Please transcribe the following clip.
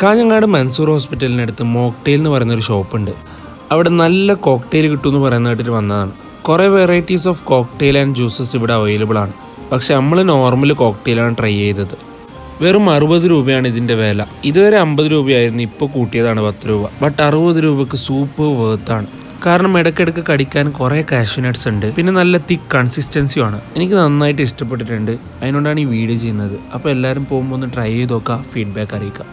Kanhangad Mansoor ഹോസ്പിറ്റലിനടുത്ത് mocktail എന്ന് പറയുന്ന ഒരു ഷോപ്പുണ്ട്. അവിടെ നല്ല കോക്ടെയിൽ കിട്ടുമെന്ന് പറയുന്ന കേട്ടിട്ട് വന്നതാണ്. കുറേ varieties of cocktail and juices ഇവിടെ അവൈലബിൾ ആണ്. പക്ഷെ നമ്മൾ നോർമൽ കോക്ടെയിലാണ് ട്രൈ ചെയ്തത്. വെറും അറുപത് രൂപയാണ് ഇതിന്റെ വില. ഇതുവരെ അമ്പത് രൂപയായിരുന്നു ഇപ്പോൾ കൂട്ടിയതാണ് പത്ത് രൂപ. ബട്ട് അറുപത് രൂപക്ക് സൂപ്പ് വേർത്താണ് കാരണം ഇടയ്ക്കിടയ്ക്ക് കടിക്കാൻ കുറേ കാഷ്യൂ ഉണ്ട്. പിന്നെ നല്ല തിക്ക് കൺസിസ്റ്റൻസിയുമാണ് എനിക്ക് നന്നായിട്ട് ഇഷ്ടപ്പെട്ടിട്ടുണ്ട്. അതിനോടാണ് ഈ വീഡിയോ ചെയ്യുന്നത്. അപ്പോൾ എല്ലാവരും പോകുമ്പോൾ ഒന്ന് ട്രൈ ചെയ്ത് നോക്കുക. ഫീഡ്ബാക്ക് അറിയിക്കുക.